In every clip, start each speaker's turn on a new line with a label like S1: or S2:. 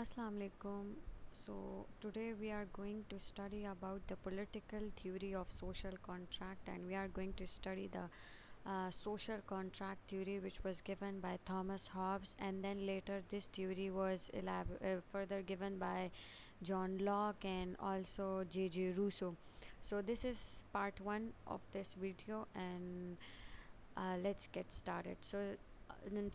S1: Assalamu alaikum. So today we are going to study about the political theory of social contract and we are going to study the uh, social contract theory which was given by Thomas Hobbes and then later this theory was uh, further given by John Locke and also J.J. Rousseau. So this is part 1 of this video and uh, let's get started. So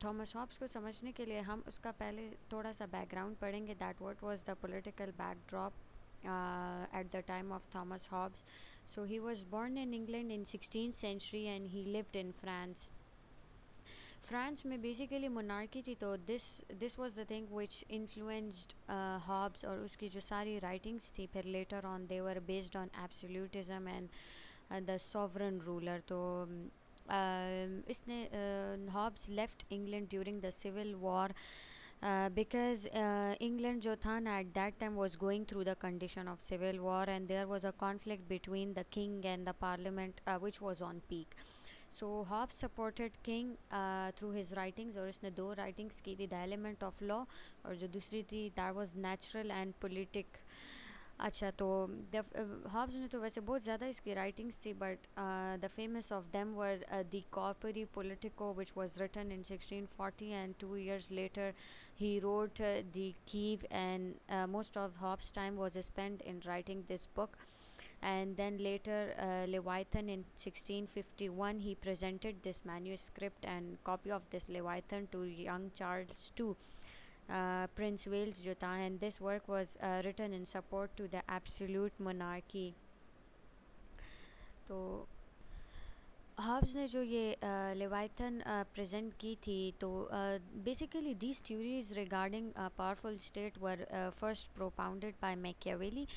S1: Thomas Hobbes को समझने के लिए हम उसका पहले थोड़ा सा background पढ़ेंगे that what was the political backdrop at the time of Thomas Hobbes. So, he was in England in 16th century and he lived in France. France में बेसिकली मोनार्की थी तो this this was the thing which influenced Hobbes और उसकी जो सारी writings थी, फिर later on they were based on absolutism and the sovereign ruler तो इसने Hobbes left England during the civil war because England जो था ना at that time was going through the condition of civil war and there was a conflict between the king and the parliament which was on peak so Hobbes supported king through his writings और इसने दो writings की थी the element of law और जो दूसरी थी that was natural and politic अच्छा तो हॉब्स ने तो वैसे बहुत ज़्यादा इसकी राइटिंग्स थी but the famous of them were the corpore politico which was written in 1640 and two years later he wrote the cive and most of Hobbes time was spend in writing this book and then later uh, Leviathan in 1651 he presented this manuscript and copy of this Leviathan to young Charles II uh, Prince Wales जो था and this work was return in support to the absolute monarchy तो Hobbes ने जो ये Leviathan present की थी तो basically these theories regarding powerful state were first propounded by Machiavelli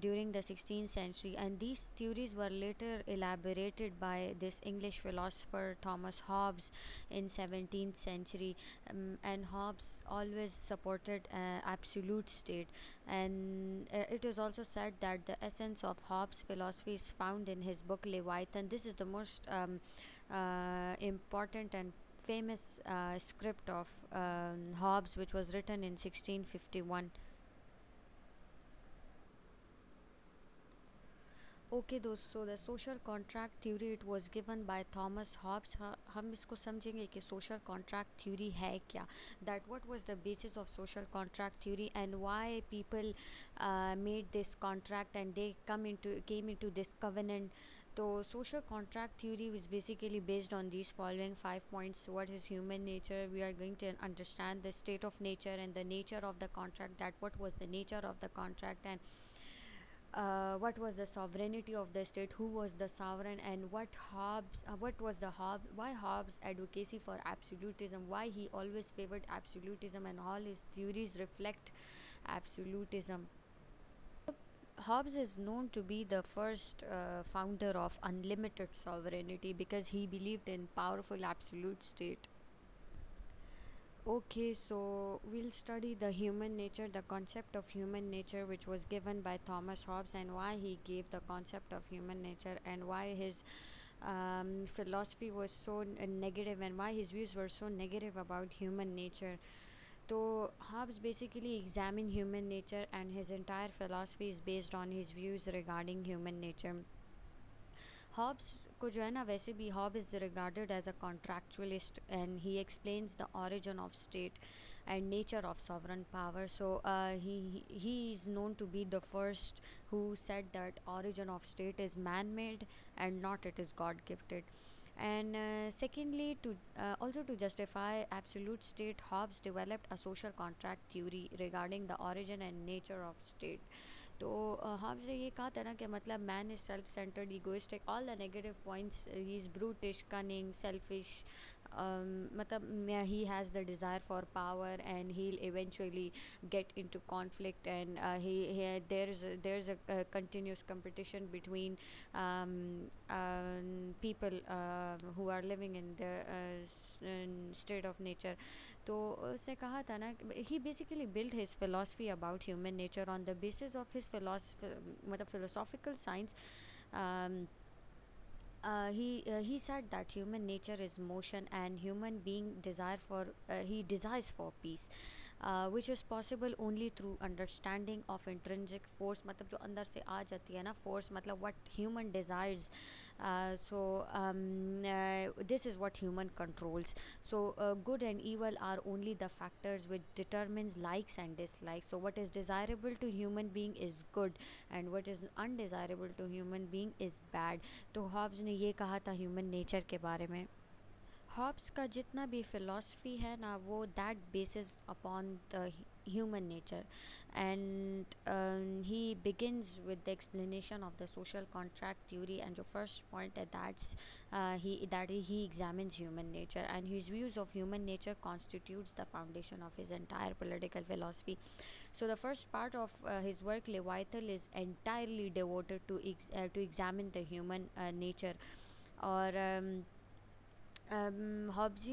S1: during the 16th century and these theories were later elaborated by this English philosopher Thomas Hobbes in 17th century um, and Hobbes always supported uh, absolute state and uh, it is also said that the essence of Hobbes philosophy is found in his book Leviathan this is the most um, uh, important and famous uh, script of um, Hobbes, which was written in 1651. Okay दोस्तों the social contract theory it was given by Thomas Hobbes हम इसको समझेंगे कि social contract theory है क्या? That what was the basis of social contract theory and why people made this contract and they come into came into this covenant तो social contract theory is basically based on this following five points what is human nature we are going to understand the state of nature and the nature of the contract that what was the nature of the contract and uh, what was the sovereignty of the state? Who was the sovereign? And what Hobbes uh, what was the Hobbes why Hobbes advocacy for absolutism? Why he always favored absolutism and all his theories reflect absolutism? Hobbes is known to be the first uh, founder of unlimited sovereignty because he believed in powerful absolute state okay so we'll study the human nature the concept of human nature which was given by thomas hobbes and why he gave the concept of human nature and why his um, philosophy was so negative and why his views were so negative about human nature. So hobbes basically examined human nature and his entire philosophy is based on his views regarding human nature. Hobbes को जो है ना वैसे भी Hobbes is regarded as a contractualist and he explains the origin of state and nature of sovereign power so uh, he he is known to be the first who said that origin of state is man made and not it is god gifted and uh, secondly to uh, also to justify absolute state hobbes developed a social contract theory regarding the origin and nature of state तो हम से ये कहा था ना कि मतलब man is self centred egoistic all the negative points he is brutish cunning selfish मतलब he has the desire for power and he'll eventually get into conflict and uh, he, he there's a, there's a, a continuous competition between um, uh, people uh, who are living in the in state of nature तो उसने कहा था ना he basically built his philosophy about human nature on the basis of his philosophy मतलब philosophical science um, uh, he uh, he said that human nature is motion and human being desire for uh, he desires for peace uh, which is possible only through understanding of intrinsic force मतलब जो अंदर से आ जाती है ना force मतलब what human desires uh, so um, uh, this is what human controls so uh, good and evil are only the factors which determines likes and dislikes so what is desirable to human being is good and what is undesirable to human being is bad तो Hobbes ने ये कहा था human nature के बारे में Hobbs का जितना भी फिलॉसफी है ना, वो that basis upon the human nature and he begins with the explanation of the social contract theory and जो फ़र्स्ट पॉइंट है that's he that he examine human nature and his views of human nature constitute the foundation of his entire political philosophy so the first part of his work Leviathan is entirely devoted to examine the human nature और Hobbes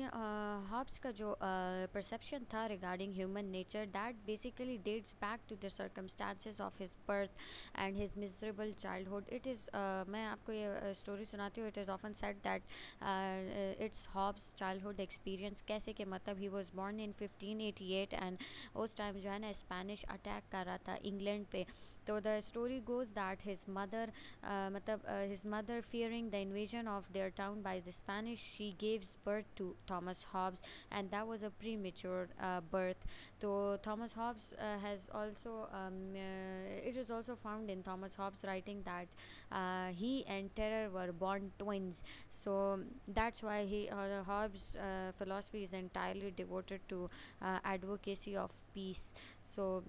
S1: Hobbes का जो perception uh, था regarding human nature that basically dates back to the circumstances of his birth and his miserable childhood it is मैं आपको ये story uh, सुनाती हूँ. It is often said that it's Hobbes childhood experience कैसे कि मतलब he was born in 1588 एंड उस टाइम जो है ना स्पेनिश अटैक कर रहा था इंग्लैंड पे. So the story goes that his mother, uh, uh, his mother fearing the invasion of their town by the Spanish, she gives birth to Thomas Hobbes, and that was a premature uh, birth. So Thomas Hobbes uh, has also, um, uh, it is also found in Thomas Hobbes' writing that uh, he and Terror were born twins. So that's why he Hobbes' philosophy is entirely devoted to advocacy of peace. So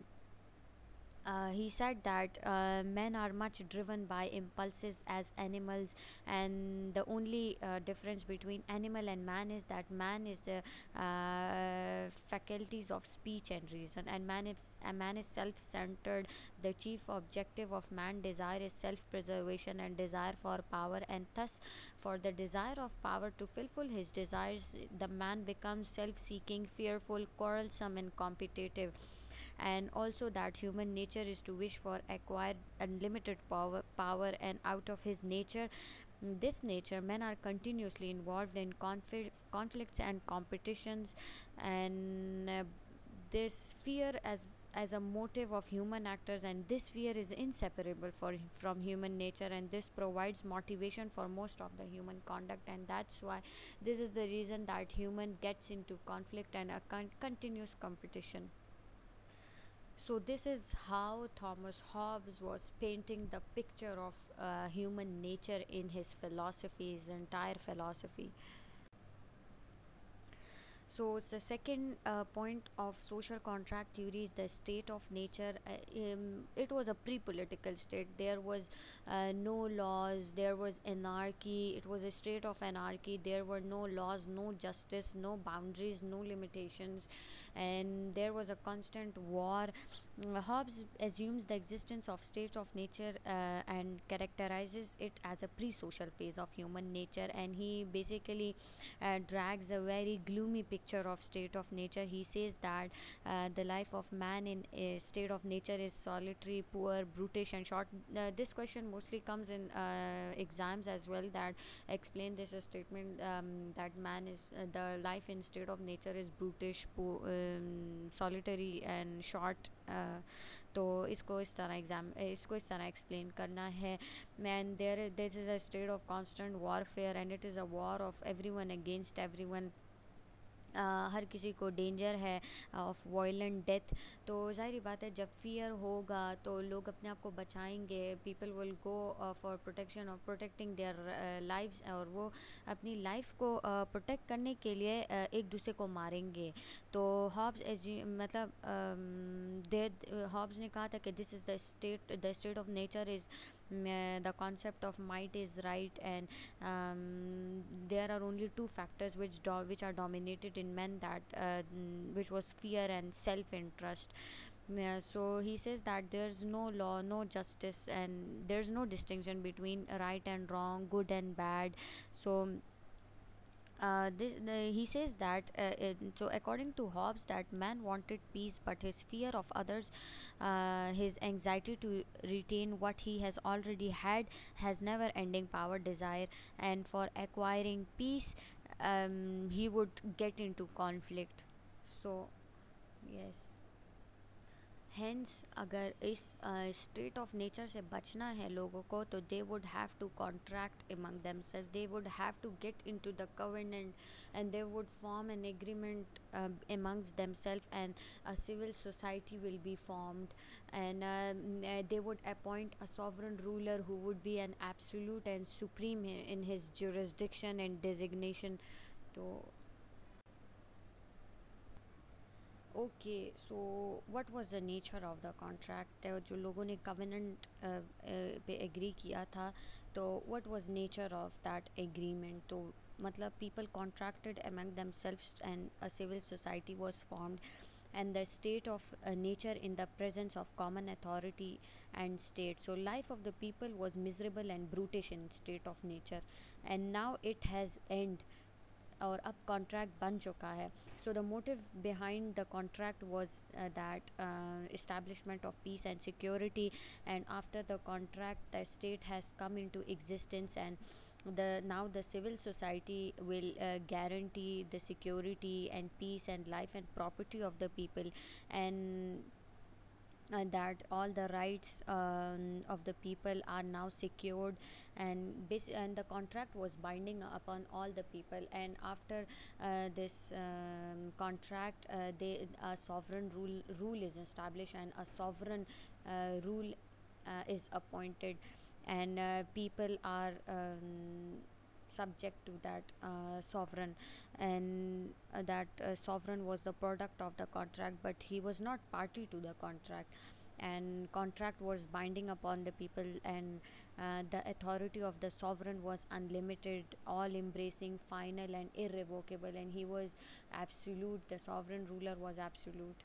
S1: uh, he said that uh, men are much driven by impulses as animals and the only uh, difference between animal and man is that man is the uh, faculties of speech and reason and man is a man is self-centered. The chief objective of man desire is self-preservation and desire for power and thus for the desire of power to fulfill his desires the man becomes self-seeking fearful quarrelsome and competitive and also that human nature is to wish for acquired unlimited power power and out of his nature this nature men are continuously involved in conflict conflicts and competitions and uh, this fear as as a motive of human actors and this fear is inseparable for from human nature and this provides motivation for most of the human conduct and that's why this is the reason that human gets into conflict and a con- continuous competition so this is how Thomas Hobbes was painting the picture of uh, human nature in his philosophy, his entire philosophy. So the second uh, point of social contract theory is the state of nature. Uh, um, it was a pre-political state. There was uh, no laws. There was anarchy. It was a state of anarchy. There were no laws, no justice, no boundaries, no limitations, and there was a constant war. Uh, Hobbes assumes the existence of state of nature uh, and characterizes it as a pre-social phase of human nature, and he basically uh, drags a very gloomy picture of state of nature. He says that uh, the life of man in a state of nature is solitary poor brutish and short. Uh, this question mostly comes in uh, exams as well that explain this statement um, that man is uh, the life in state of nature is brutish poor, um, and short तो इसको इस तरह exam इसको इस तरह explain करना है। And there this is a state of constant warfare and it is a war of every one against every one हर किसी को डेंजर है ऑफ़ वायलेंट डेथ तो ज़ाहिर बात है जब फियर होगा तो लोग अपने आप को बचाएँगे. People will go for protection और प्रोटेक्टिंग देयर लाइव्स और वो अपनी लाइफ को प्रोटेक्ट करने के लिए एक दूसरे को मारेंगे. तो हॉब्स एज मतलब हॉब्स ने कहा था कि this is the state the state of nature is the concept of might is right um, there are only two factors which do- which are dominated in men that uh, which was fear and self interest yeah, so he says that there's no law no justice and there's no distinction between right and wrong good and bad. So uh, this, the, he says that uh, so according to Hobbes that man wanted peace but his fear of others uh, his anxiety to retain what he has already had has never ending power desire and for acquiring peace um, he would get into conflict. So yes hence अगर इस state of nature से बचना है लोगों को तो they would have to contract among themselves they would have to get into the government and they would form an agreement amongst themself and a civil society will be formed and they would appoint a sovereign ruler who would be an absolute and supreme in his jurisdiction and designation तो okay so what was the nature of the contract जो लोगों ने covenant uh, पे agree किया था तो what was nature of that agreement तो मतलब people contracted among them and a civil society was formed and the state of nature in the presence of common authority and state so life of the people was miserable and brutish in state of nature and now it has and और अब contract बन चुका है so the motive behind the contract was that establishment of peace and security and after the contract the state has come into existence and the now the civil society will uh, guarantee the security and peace and life and property of the people and uh, that all the rights um, of the people are now secured and and the contract was binding upon all the people. And after uh, this um, contract uh, they a sovereign rule rule is established and a sovereign uh, rule uh, is appointed. And uh, people are um, subject to that uh, sovereign. And uh, that uh, sovereign was the product of the contract but he was not party to the contract. And contract was binding upon the people and uh, the authority of the sovereign was unlimited all embracing final and irrevocable. And he was absolute the sovereign ruler was absolute